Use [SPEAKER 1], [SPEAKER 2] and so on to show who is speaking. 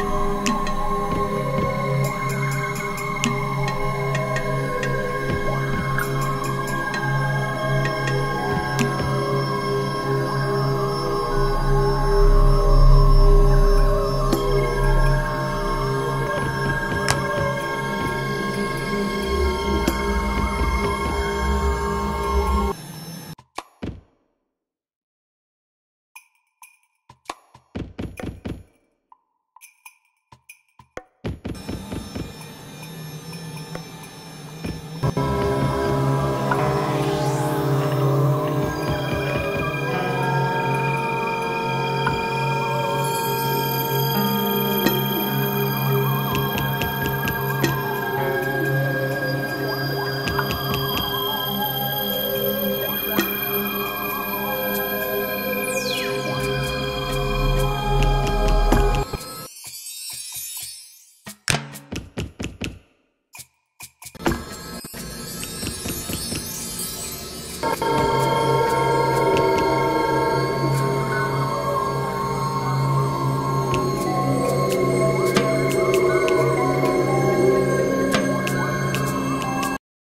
[SPEAKER 1] you